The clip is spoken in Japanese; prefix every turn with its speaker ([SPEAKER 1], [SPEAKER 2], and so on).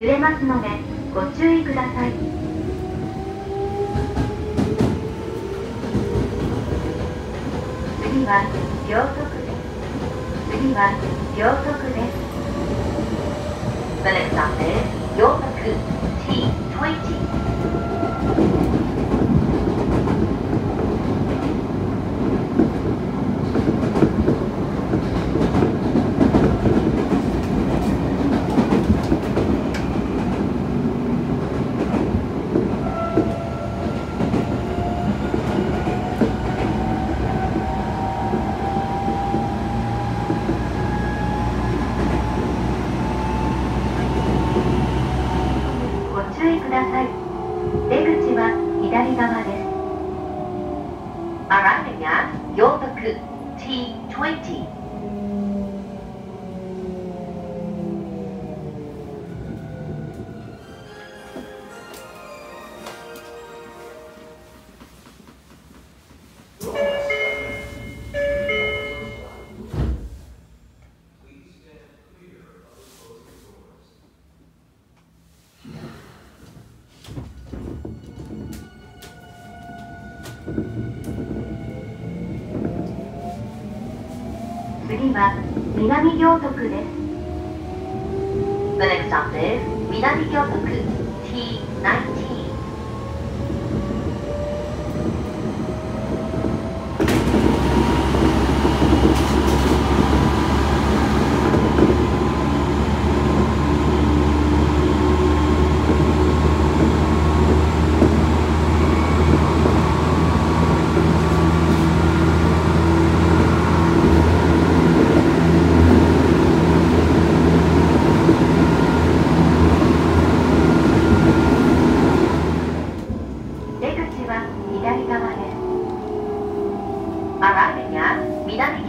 [SPEAKER 1] 揺れますのでご注意ください。次は秒速です。次は秒速です。
[SPEAKER 2] The next stop is 秒速 T20.
[SPEAKER 1] ご注意ください。出口は左側です。
[SPEAKER 2] アラビア行徳 T20
[SPEAKER 1] 次は南行徳です
[SPEAKER 2] The next stop is 南行徳 T19.
[SPEAKER 1] 出口上
[SPEAKER 2] がるや南